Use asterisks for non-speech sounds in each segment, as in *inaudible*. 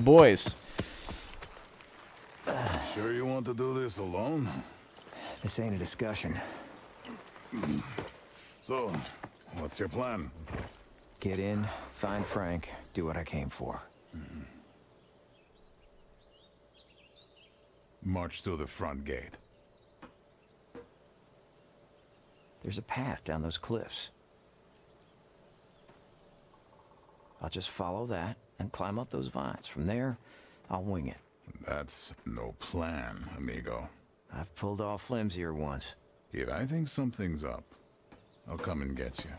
the boys. Sure you want to do this alone? This ain't a discussion. So, what's your plan? Get in, find Frank, do what I came for. Mm-hmm. March through the front gate. There's a path down those cliffs. I'll just follow that and climb up those vines. From there, I'll wing it. That's no plan, amigo. I've pulled off flimsier once. If I think something's up, I'll come and get you.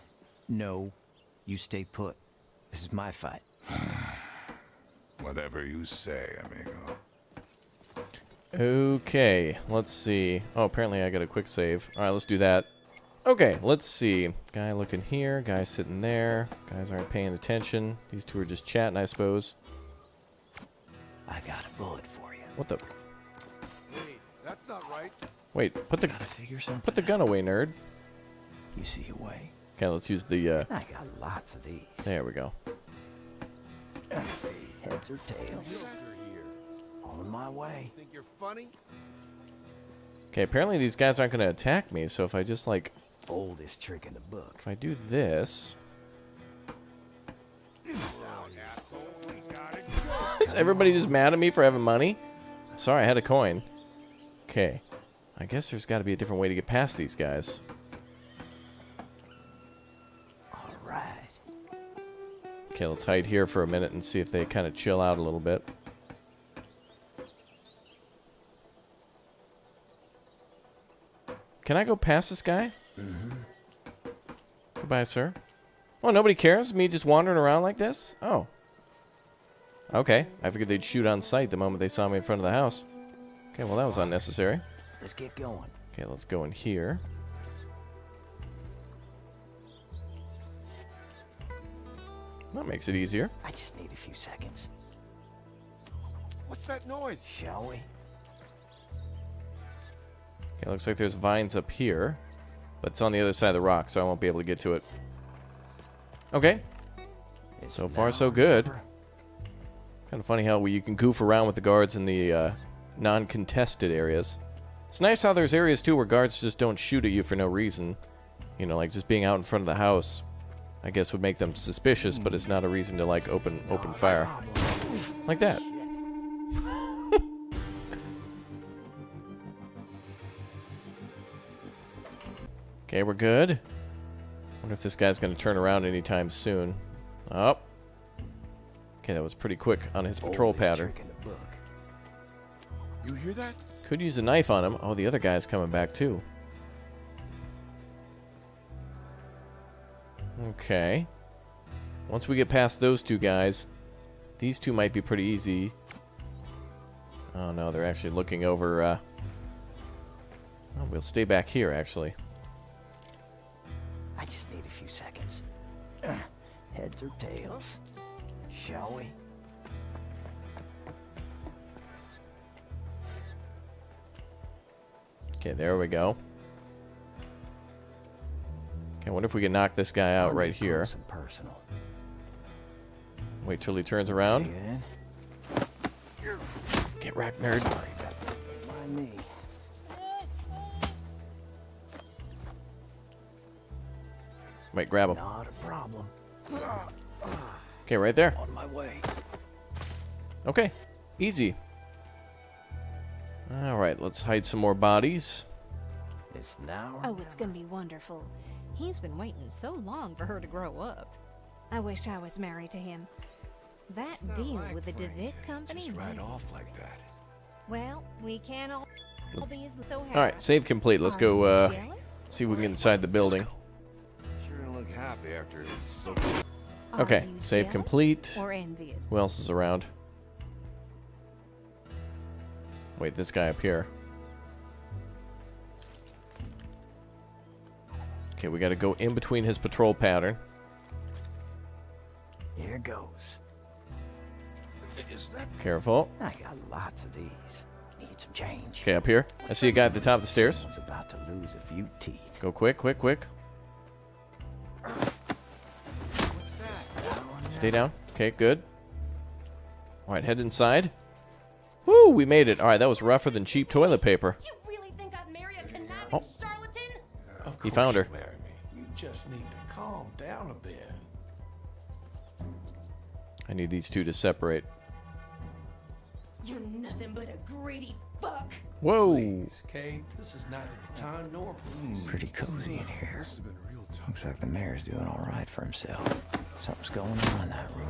No, you stay put. This is my fight. *sighs* Whatever you say, amigo. Okay, let's see. Oh, apparently I got a quick save. All right, let's do that. Okay, let's see. Guy looking here, guy sitting there. Guys aren't paying attention. These two are just chatting, I suppose. I got a bullet for you. What the? Wait, that's not right. Wait, put the Gotta figure something. put the gun away, nerd. You see a way. Okay, let's use the. uh I got lots of these. There we go. Heads or tails. You're here. On my way. Think you're funny? Okay, apparently these guys aren't going to attack me. So if I just like, Oldest trick in the book. if I do this, *laughs* is everybody just mad at me for having money? Sorry, I had a coin. Okay, I guess there's got to be a different way to get past these guys. All right. Okay, let's hide here for a minute and see if they kind of chill out a little bit. Can I go past this guy? Mm-hmm. Goodbye, sir. Oh, nobody cares? Me just wandering around like this? Oh. Okay. I figured they'd shoot on sight the moment they saw me in front of the house. Okay, well, that was unnecessary. Let's get going. Okay, let's go in here. That makes it easier. I just need a few seconds. What's that noise? Shall we? Okay, looks like there's vines up here. But it's on the other side of the rock, so I won't be able to get to it. Okay. It's So far, so good. never. Kind of funny how you can goof around with the guards in the uh, non-contested areas. It's nice how there's areas, too, where guards just don't shoot at you for no reason. You know, like just being out in front of the house, I guess would make them suspicious, but it's not a reason to, like, open open fire. Like that. Okay, we're good. Wonder if this guy's going to turn around anytime soon. Oh. Okay, that was pretty quick on his patrol pattern. trick in the book. You hear that? Could use a knife on him. Oh, the other guy's coming back too. Okay. Once we get past those two guys, these two might be pretty easy. Oh no, they're actually looking over. Uh... Oh, we'll stay back here, actually. I just need a few seconds. *clears throat* Heads or tails? Shall we? Okay, there we go. Okay, I wonder if we can knock this guy out right here. personal. Wait till he turns around. Get wrecked, nerd. Sorry about Wait, grab him. Not a problem. Okay, right there. On my way. Okay, easy. All right, let's hide some more bodies. It's now. Oh, it's gonna be wonderful. He's been waiting so long for her to grow up. I wish I was married to him. That deal like with the Frank DeVitt company. Just ride man. off like that. Well, we can't all all be so happy. All right, save complete. Let's go uh, see if we can get inside the building. Sure gonna look happy after it's so. Are Okay, save complete. Or? Who else is around? Wait, this guy up here. Okay, we got to go in between his patrol pattern. Here goes. Is that? Careful. I got lots of these. Need some change. Okay, up here. I see a guy at the top of the stairs. Someone's about to lose a few teeth. Go quick, quick, quick. What's that? Stay down. Okay, good. All right, head inside. Woo, we made it. All right, that was rougher than cheap toilet paper. You really think I'd marry a conniving Oh. charlatan? Of He found her. you'll marry me. You just need to calm down a bit. I need these two to separate. You're nothing but a greedy fuck. Whoa. Please, Kate, this is neither the time nor place. Pretty cozy in here. Looks like the mayor's doing all right for himself. Something's going on in that room.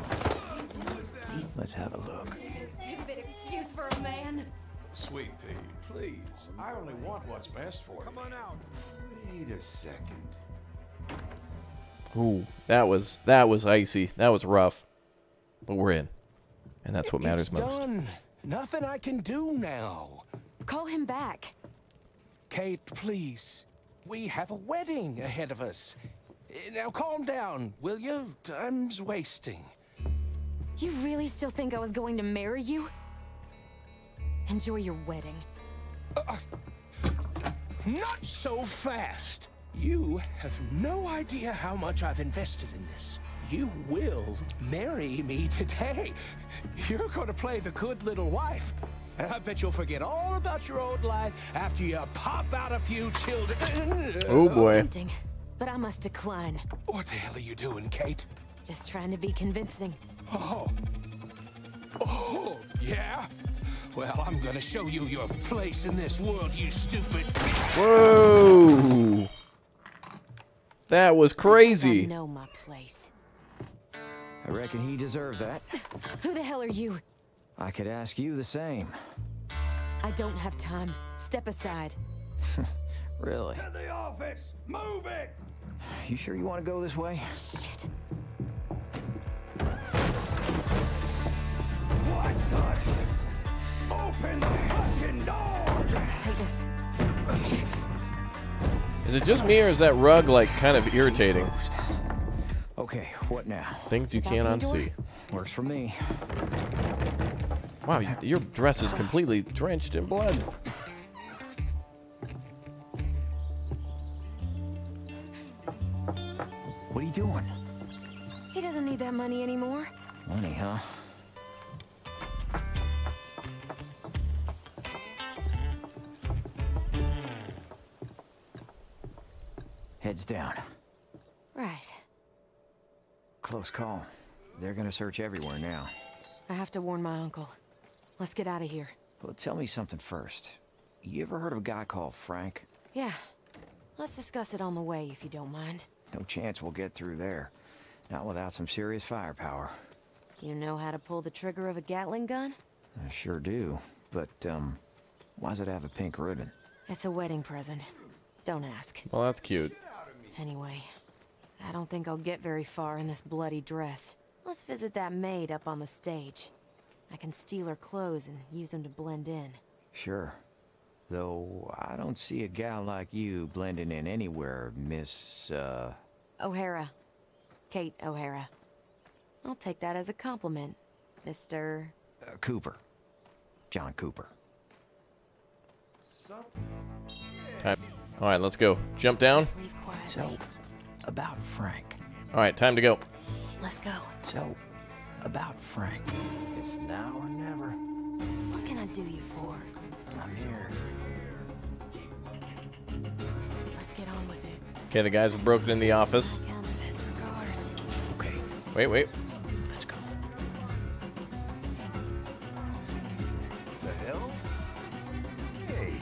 Let's have a look. Stupid excuse for a man. Sweet pea, please. I only want what's best for you. Come on out. Wait a second. Ooh, that was that was icy. That was rough. But we're in. And that's what matters it's most. done. Nothing I can do now. Call him back. Kate, please. We have a wedding ahead of us. Now calm down, will you? Time's wasting. You really still think I was going to marry you? Enjoy your wedding. Uh, not so fast. You have no idea how much I've invested in this. You will marry me today. *laughs* You're going to play the good little wife. And I bet you'll forget all about your old life after you pop out a few children. Oh boy. Tempting, but I must decline. What the hell are you doing, Kate? Just trying to be convincing. Oh. Oh, yeah? Well, I'm gonna show you your place in this world, you stupid. Whoa. That was crazy. I crazy. know my place. I reckon he deserved that. Who the hell are you? I could ask you the same. I don't have time. Step aside. *laughs* Really? the office! Move it! You sure you want to go this way? Shit. What the? Open the fucking door! Take this. Is it just me or is that rug like kind of irritating? Okay, what now? Things you can't unsee. Works for me. Wow, your dress is completely drenched in blood. What are you doing? He doesn't need that money anymore. Money, huh? Heads down. Right. Close call. They're gonna search everywhere now. I have to warn my uncle. Let's get out of here. Well, tell me something first. You ever heard of a guy called Frank? Yeah. Let's discuss it on the way, if you don't mind. No chance we'll get through there. Not without some serious firepower. You know how to pull the trigger of a Gatling gun? I sure do. But, um, why does it have a pink ribbon? It's a wedding present. Don't ask. Well, that's cute. Anyway, I don't think I'll get very far in this bloody dress. Let's visit that maid up on the stage. I can steal her clothes and use them to blend in. Sure. Though I don't see a gal like you blending in anywhere, Miss, uh... O'Hara. Kate O'Hara. I'll take that as a compliment, Mr. uh, Cooper. John Cooper. Time. All right, let's go. Jump down. Just leave quietly. So, about Frank. All right, time to go. Let's go. So, about Frank. It's now or never. What can I do you for? I'm here. Let's get on with it. Okay, the guys have broken in the office. Count as his regards. Okay, Wait, wait. let's go. The hell? Hey,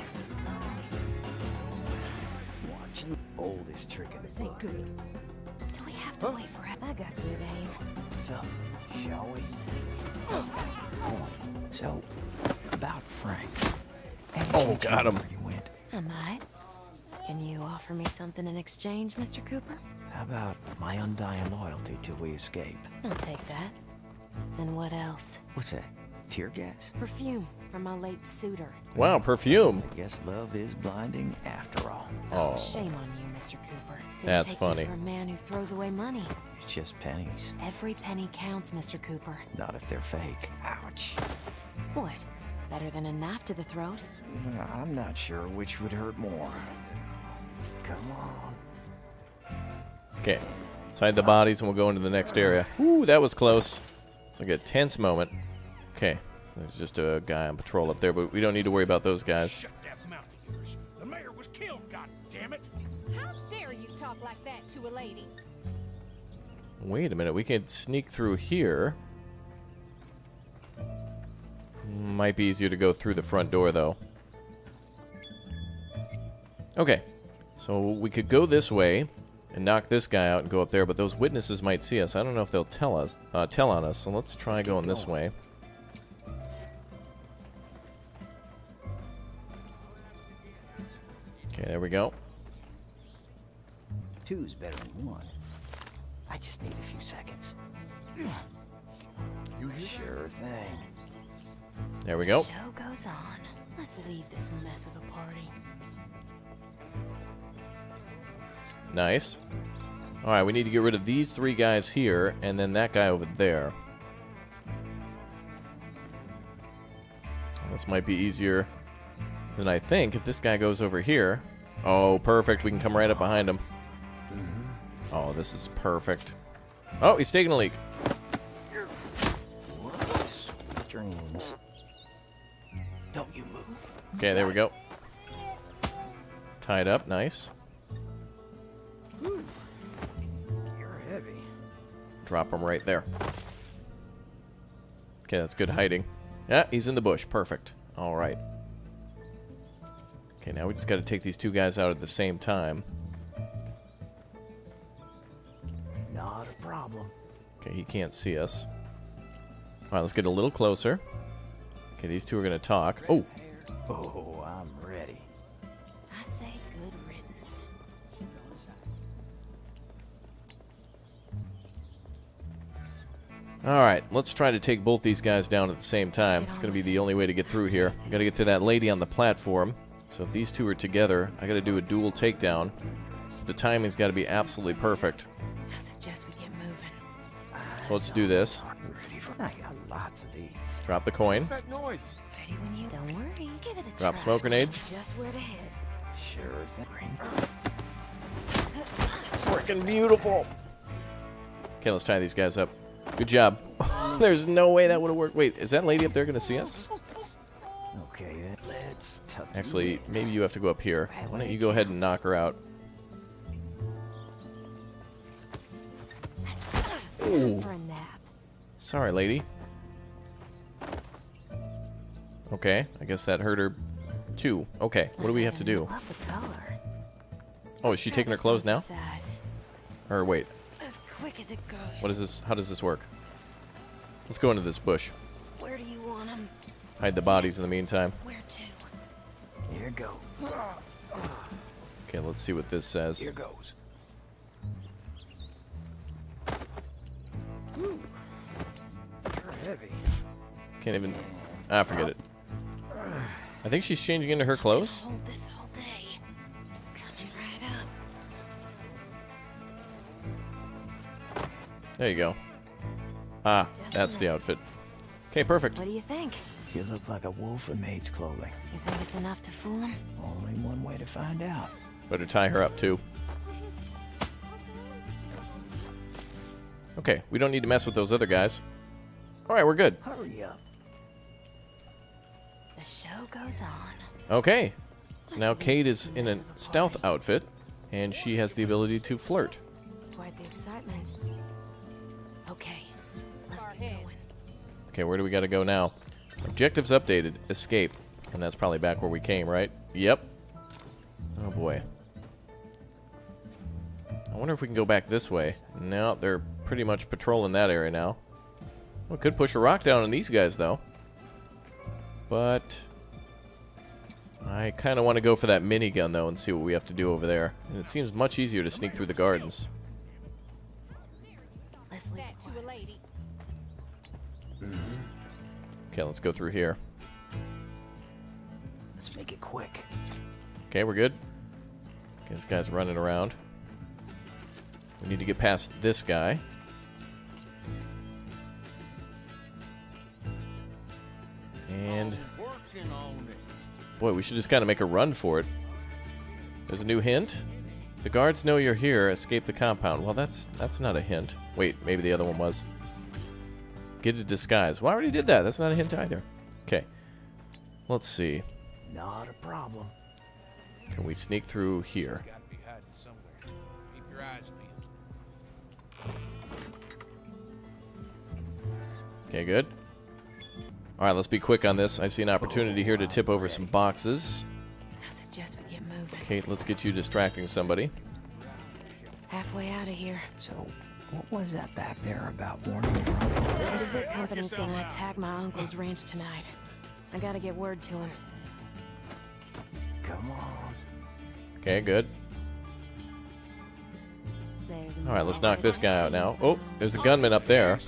Watching oldest trick in the This ain't book. good. Do we have to wait for forever? I got good aim. What's up? Shall we? So, about Frank. Oh, got him. where he went? I might. Can you offer me something in exchange, Mr. Cooper? How about my undying loyalty till we escape? I'll take that. And what else? What's that? Tear gas? Perfume from my late suitor. Wow, perfume. I guess love is blinding after all. Oh, Shame on you, Mr. Cooper. Didn't That's take funny. You for a man who throws away money. It's just pennies. Every penny counts, Mr. Cooper. Not if they're fake. Ouch. What? Better than a knife to the throat? Mm, I'm not sure which would hurt more. Come on. okay. Side the bodies, and we'll go into the next area. Ooh, that was close. It's like a tense moment. Okay, so there's just a guy on patrol up there, but we don't need to worry about those guys. Shut that mouth of yours. The mayor was killed, God damn it! How dare you talk like that to a lady? Wait a minute, we can sneak through here. Might be easier to go through the front door, though. Okay, so we could go this way and knock this guy out and go up there, but those witnesses might see us. I don't know if they'll tell us, uh, tell on us. So let's try Let's get going this way. Okay, there we go. Two's better than one. I just need a few seconds. You hear Sure thing. There we go. Show goes on. Let's leave this mess of a party. Nice. Alright, we need to get rid of these three guys here, and then that guy over there. This might be easier than I think if this guy goes over here. Oh, perfect. We can come right up behind him. Oh, this is perfect. Oh, he's taking a leak. Sweet dreams. Don't you move. Okay, there we go. Tied up. Nice. You're heavy. Drop him right there. Okay, that's good hiding. Yeah, he's in the bush. Perfect. All right. Okay, now we just got to take these two guys out at the same time. Okay, he can't see us. All right, let's get a little closer. Okay, these two are going to talk. Oh, Oh, I'm ready. I say good riddance. all right. Let's try to take both these guys down at the same time. It's going to be the only way to get through here. I got to get to that lady on the platform. So if these two are together, I got to do a dual takedown. The timing's got to be absolutely perfect. I suggest we get moving. So let's do this. I got lots of these. Drop the coin. What's that noise? Ready when you don't worry. Give it a Drop smoke grenade. Just where to hit. Sure. Freaking beautiful. Okay, let's tie these guys up. Good job. *laughs* There's no way that would have worked. Wait, is that lady up there going to see us? Okay, let's Actually, maybe you have to go up here. Why don't you go ahead and knock her out? Time for a nap. Sorry, lady. Okay, I guess that hurt her too. Okay, what do we have to do? Love the color. Oh, is she taking her clothes now? Size. Or wait, As quick as it goes. what is this? How does this work? Let's go into this bush. Where do you want them? Hide the bodies in the meantime. Where to? Here goes. Okay, let's see what this says. Here goes. You're heavy. Can't even. Ah, forget it. I think she's changing into her clothes. Hold this all day. Coming right up. There you go. Ah, that's the outfit. Okay, perfect. What do you think? You look like a wolf in maid's clothing. You think it's enough to fool him? Only one way to find out. Better tie her up too. Okay, we don't need to mess with those other guys. Alright, we're good. Hurry up. The show goes on. Okay. So now Kate is in a stealth outfit, and she has the ability to flirt. Quite the excitement. Okay, let's get going. Okay, where do we gotta go now? Objectives updated. Escape. And that's probably back where we came, right? Yep. Oh boy. I wonder if we can go back this way. No, they're pretty much patrolling that area now. We could push a rock down on these guys, though. But... I kind of want to go for that minigun, though, and see what we have to do over there. And it seems much easier to sneak through the gardens. Let's leave That to a lady. Mm-hmm. Okay, let's go through here. Let's make it quick. Okay, we're good. Okay, this guy's running around. We need to get past this guy. And Working on it. boy, we should just kind of make a run for it. There's a new hint. The guards know you're here. Escape the compound. Well, that's that's not a hint. Wait, maybe the other one was. Get a disguise. Well, I already did that. That's not a hint either. Okay. Let's see. Not a problem. Can we sneak through here? Gotta be All right, let's be quick on this. I see an opportunity here to tip over some boxes. I suggest we get moving. Kate, let's get you distracting somebody. Halfway out of here. So, what was that back there about warning? The DeVitt company's gonna attack my uncle's ranch tonight. I gotta get word to him. Come on. Okay, good. There's All right, let's knock this guy out now. Oh, there's a gunman up there.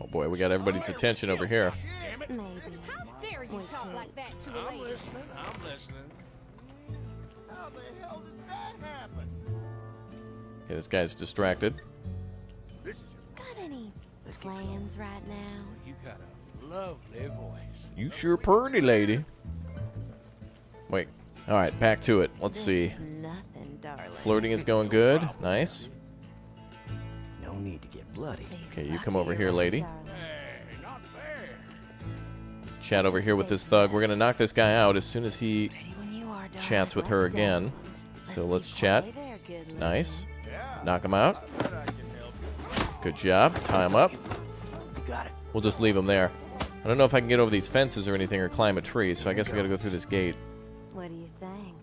Oh boy, we got everybody's attention over here. Maybe. How dare you talk like that to a I'm listening. I'm listening. How the hell did that happen? Okay, this guy's distracted. Got any plans right now? You got a lovely voice. You sure pretty, lady. Wait. All right, back to it. Let's This see. is nothing, darling. Flirting is going good. *laughs* Nice. No need to get bloody. Okay, you come over here, lady. Darling. Hey, not fair. Chat over here with this thug. We're gonna knock this guy out as soon as he Ready when you are, darling. chats with her again. So let's chat. quietly there, good lady. Nice. Knock him out. Good job. Tie him up. You got it. We'll just leave him there. I don't know if I can get over these fences or anything or climb a tree, so I guess we gotta go through this gate. What do you think?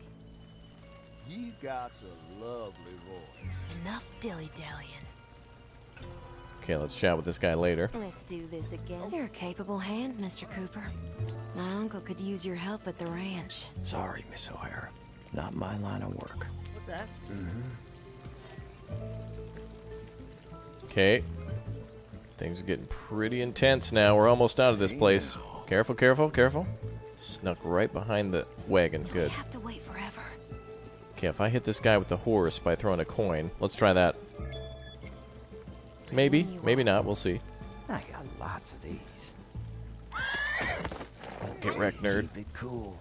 You got a lovely voice. Enough dilly-dallying. Okay, let's chat with this guy later. Let's do this again. You're a capable hand, Mr. Cooper. My uncle could use your help at the ranch. Sorry, Miss O'Hara. Not my line of work. What's that? Mm-hmm. Okay. Things are getting pretty intense now. We're almost out of this place. Careful, careful, careful. Snuck right behind the wagon. Good. have to wait forever. Okay, if I hit this guy with the horse by throwing a coin, let's try that. Maybe, maybe not. We'll see. I got lots of these. Get wrecked, nerd. Keep it cool.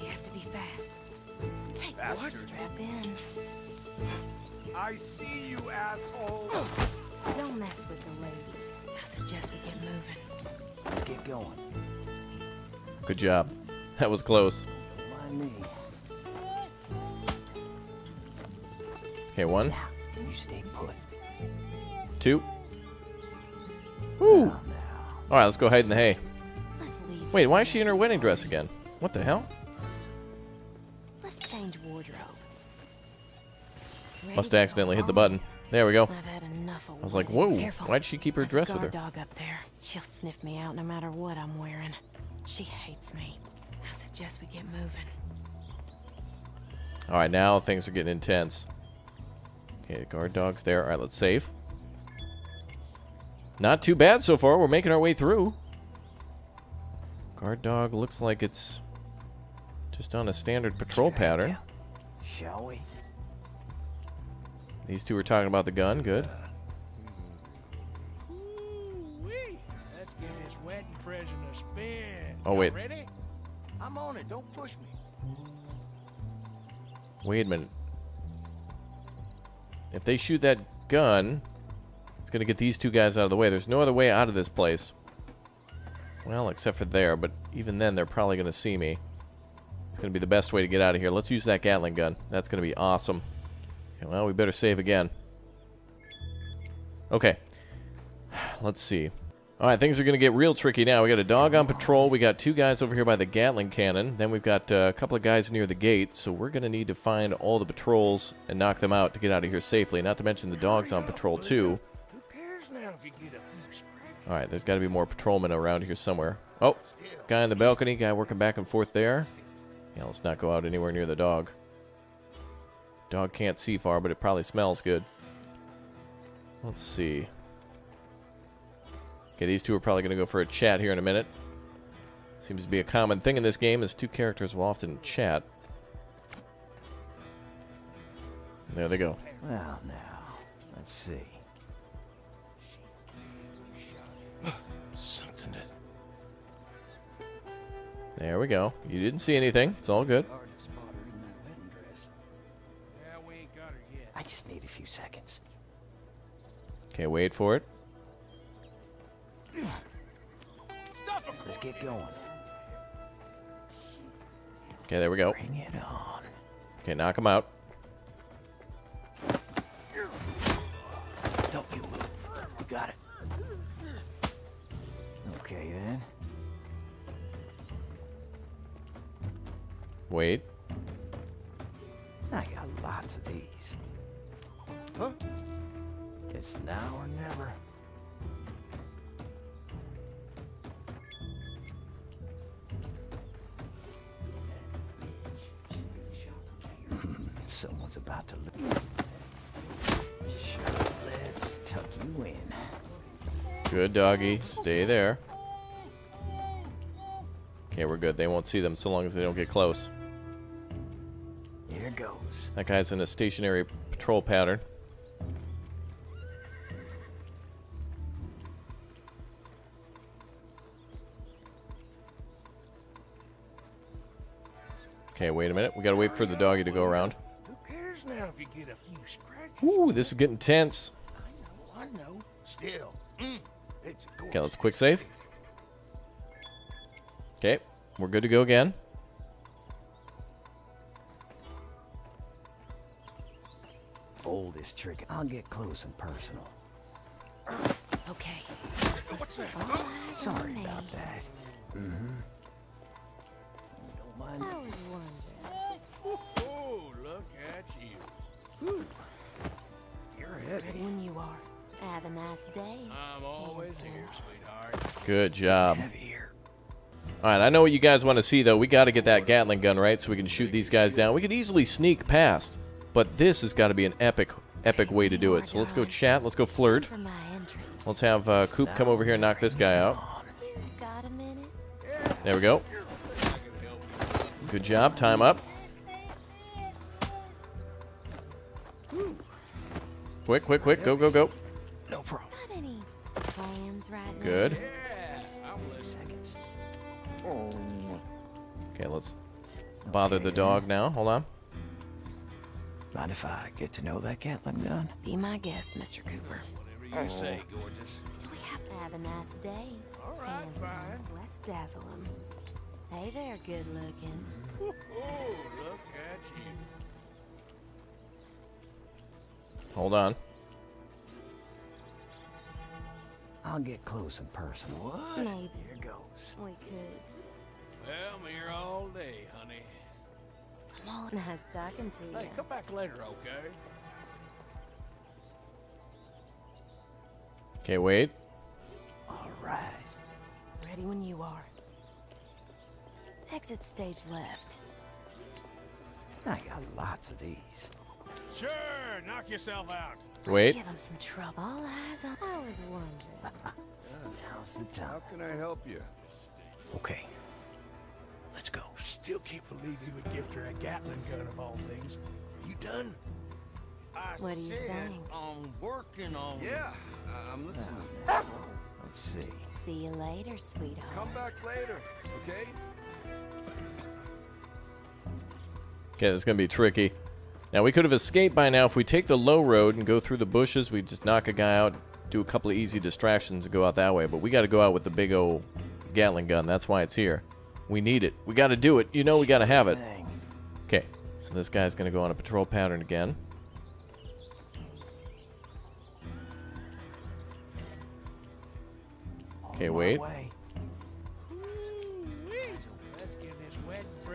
You have to be fast. Take what? Strap in. I see you, asshole. Oh, don't mess with the lady. I suggest we get moving. Let's get going. Good job. That was close. Don't mind me. Okay, one, Now, you stay put. two. Woo! Now, All right, let's go hide in the hay. Wait, why is she in her wedding dress again? What the hell? Let's change wardrobe. Must to accidentally hit the button. There we go. I've had enough of I was like, whoa, Careful. why'd she keep her There's dress with her? dog up there. She'll sniff me out no matter what I'm wearing. She hates me. I suggest we get moving. All right, now things are getting intense. Okay, guard dog's there. All right, let's save. Not too bad so far. We're making our way through. Guard dog looks like it's just on a standard patrol pattern. shall we? These two are talking about the gun. Good. Uh, let's get this wedding present a spin. Oh, wait. Ready? I'm on it. Don't push me. Wait a minute. If they shoot that gun, it's going to get these two guys out of the way. There's no other way out of this place. Well, except for there, but even then, they're probably going to see me. It's going to be the best way to get out of here. Let's use that Gatling gun. That's going to be awesome. Okay, well, we better save again. Okay. *sighs* Let's see. All right, things are going to get real tricky now. We got a dog on patrol. We got two guys over here by the Gatling cannon. Then we've got uh, a couple of guys near the gate. So we're going to need to find all the patrols and knock them out to get out of here safely. Not to mention the dogs on patrol too. All right, there's got to be more patrolmen around here somewhere. Oh, guy on the balcony, guy working back and forth there. Yeah, let's not go out anywhere near the dog. Dog can't see far, but it probably smells good. Let's see. Okay, these two are probably going to go for a chat here in a minute. Seems to be a common thing in this game is two characters will often chat. There they go. Well, now, let's see. *gasps* Something to... There we go. You didn't see anything. It's all good. I just need a few seconds. Okay, wait for it. Let's get going. Okay, there we go. Bring it on. Okay, knock him out. Don't you move. You got it. Okay then. Wait. I got lots of these. Huh? It's now or never. Good doggy. Stay there. Okay, we're good. They won't see them so long as they don't get close. Here goes. That guy's in a stationary patrol pattern. Okay, wait a minute. We gotta wait for the doggy to go around. Who cares now if you get a few scratches? Ooh, this is getting tense. I know, I know. Still, mm, Okay, let's quick save. Okay, we're good to go again. Oldest trick. I'll get close and personal. Okay. What's that? All eyes on Sorry me. about that. Mm-hmm. Don't mind. I was wondering. Oh, look at you. You're Ready heavy. when you are. Have a nice day. I'm always here, sweetheart. Good job. All right, I know what you guys want to see, though. We got to get that Gatling gun right so we can shoot these guys down. We could easily sneak past, but this has got to be an epic, epic way to do it. So let's go chat. Let's go flirt. For my entrance. Let's have uh, Coop come over here and knock this guy out. Got a minute? There we go. Good job. Time up. Quick, quick, quick. Go, go, go. No problem. Got any plans right? Good. Seconds. Okay, let's bother the dog now. Hold on. Mind if I get to know that Gatling gun? Be my guest, Mr. Cooper. Whatever you say, gorgeous. Do we have to have a nice day? All right, Handsome. fine. Let's dazzle him. Hey there, good looking. Oh, look at you. Hold on. I'll get close and personal. What? Maybe. Here goes. We could. Well, I'm here all day, honey. I'm all nice talking to you. Hey, come back later, okay? Okay, wait. All right. Ready when you are. Exit stage left. I got lots of these. Sure, knock yourself out. Wait. give him some trouble. All eyes on. I was wondering. *laughs* Now's the How can I help you? Okay. Let's go. I still can't believe you would gift her a Gatling gun of all things. Are you done? I What do you said think? I'm working on Yeah, I- I'm listening. Uh, let's see. See you later, sweetheart. Come back later, okay? Okay, this is going to be tricky. Now, we could have escaped by now. If we take the low road and go through the bushes, we just knock a guy out, do a couple of easy distractions, and go out that way. But we got to go out with the big old Gatling gun. That's why it's here. We need it. We got to do it. You know we got to have it. Okay, so this guy's going to go on a patrol pattern again. Okay, oh, On wait.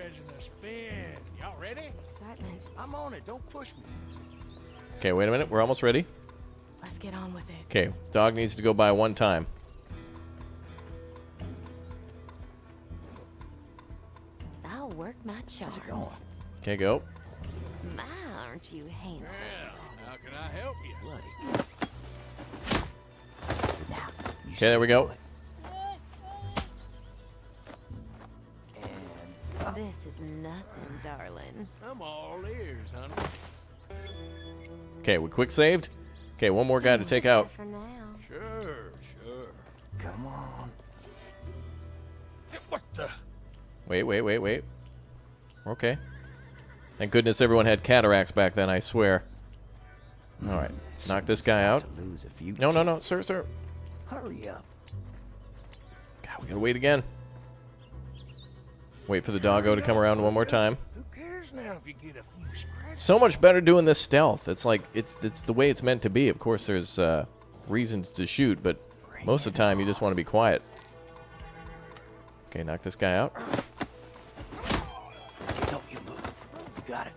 Wedding present a spin. Y'all ready? Excitement. I'm on it. Don't push me. Okay, wait a minute. We're almost ready. Let's get on with it. Okay, dog needs to go by one time. I'll work my charms. it going? Okay, go. My, aren't you handsome? Yeah. How can I help you? Bloody. You Okay, there we go. This is nothing, darling. I'm all ears, honey. Okay, we quick saved. Okay, one more guy to take out. For now. Sure, sure. come on. What the? Wait, wait, wait, wait. Okay. Thank goodness everyone had cataracts back then, I swear. Alright. Knock this guy out. To lose a few No, no, no, sir, sir. Hurry up. God, we gotta wait again. Wait for the doggo to come around one more time. Who cares now if you get a few? So much better doing this stealth. It's like it's it's the way it's meant to be. Of course, there's uh, reasons to shoot, but most of the time you just want to be quiet. Okay, knock this guy out. Don't you move. You got it.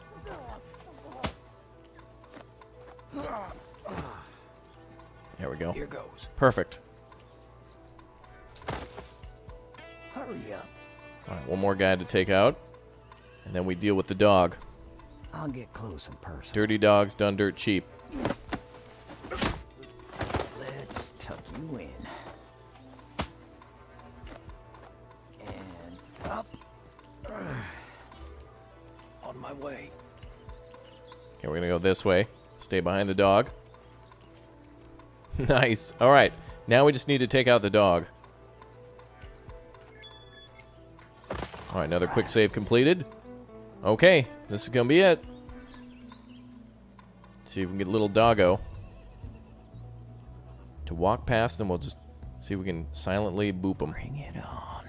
There we go. Here goes. Perfect. All right, one more guy to take out, and then we deal with the dog. I'll get close in person. Dirty dogs done dirt cheap. Let's tuck you in. And up. *sighs* On my way. Okay, we're gonna go this way. Stay behind the dog. *laughs* nice. All right. Now we just need to take out the dog. All right, another quick save completed. Okay, this is gonna be it. See if we can get little doggo to walk past, and we'll just see if we can silently boop him. Bring it on.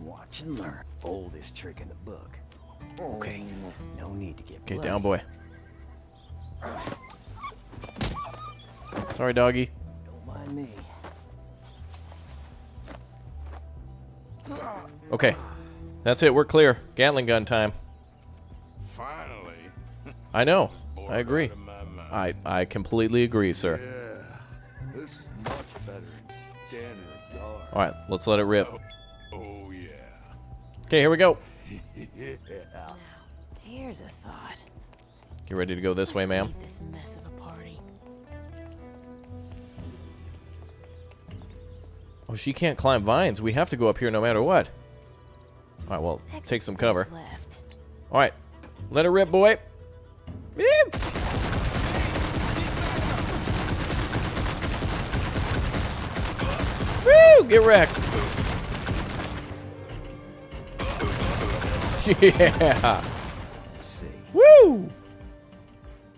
Watch and learn. Oldest trick in the book. Okay, no need to get Okay, bloody. down, boy. Sorry, doggy. Don't mind me. Okay, that's it. We're clear. Gatling gun time. Finally. I know. I agree. Out of my mouth. I I completely agree, sir. Yeah, this is much better than standard yard. All right, let's let it rip. Oh, oh yeah. Okay, here we go. *laughs* Yeah. Here's a thought. Get ready to go this way, Let's ma'am. This mess of a party. Oh, she can't climb vines. We have to go up here no matter what. All right, well, Exit take some cover. Left. All right, let her rip, boy. Beep. Woo! Get wrecked. *laughs* Yeah. Let's see. Woo!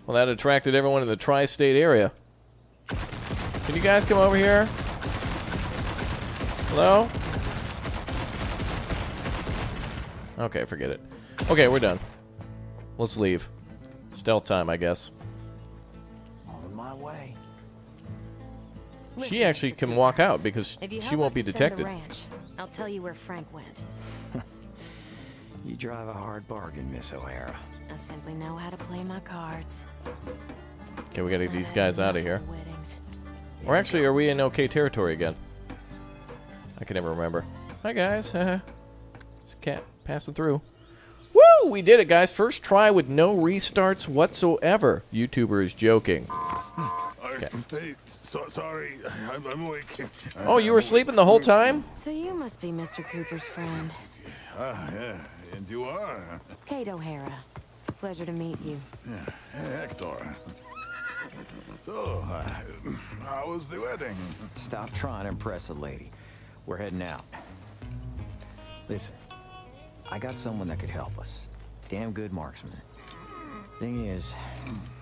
Well, that attracted everyone in the tri-state area. Can you guys come over here? Hello? Okay, forget it. Okay, we're done. Let's leave. Stealth time, I guess. On my way. she Listen, actually can walk out because If you she help won't us be defend the detected. ranch, I'll tell you where Frank went. *laughs* You drive a hard bargain, Miss O'Hara. I simply know how to play my cards. Okay, we gotta get these guys out of here. Weddings. Or actually, are we in okay territory again? I can never remember. Hi, guys. *laughs* Just cat passing through. Woo! We did it, guys. First try with no restarts whatsoever. YouTuber is joking. *laughs* I, so, sorry. I'm, I'm awake. Oh, you were sleeping the whole time? So you must be Mr. Cooper's friend, Ah, yeah. And you are? Kate O'Hara. Pleasure to meet you. Yeah, Hector. So, uh, how was the wedding? Stop trying to impress a lady. We're heading out. Listen, I got someone that could help us. Damn good marksman. Thing is,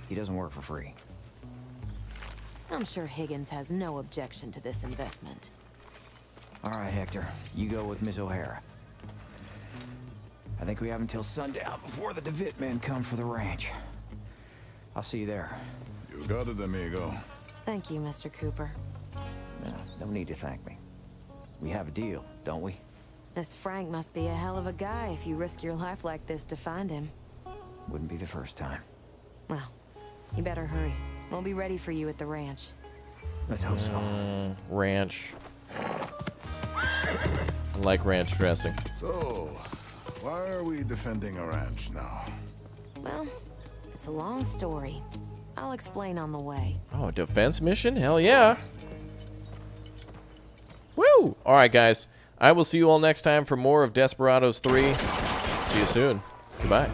he doesn't work for free. I'm sure Higgins has no objection to this investment. All right, Hector, you go with Miss O'Hara. I think we have until sundown before the DeVitt men come for the ranch. I'll see you there. You got it, amigo. Thank you, Mr. Cooper. No, no need to thank me. We have a deal, don't we? This Frank must be a hell of a guy if you risk your life like this to find him. Wouldn't be the first time. Well, you better hurry. We'll be ready for you at the ranch. Let's hope so. Mm, ranch. I like ranch dressing. So, why are we defending a ranch now? Well, it's a long story. I'll explain on the way. Oh, a defense mission? Hell yeah. Woo! All right, guys. I will see you all next time for more of Desperados 3. See you soon. Goodbye.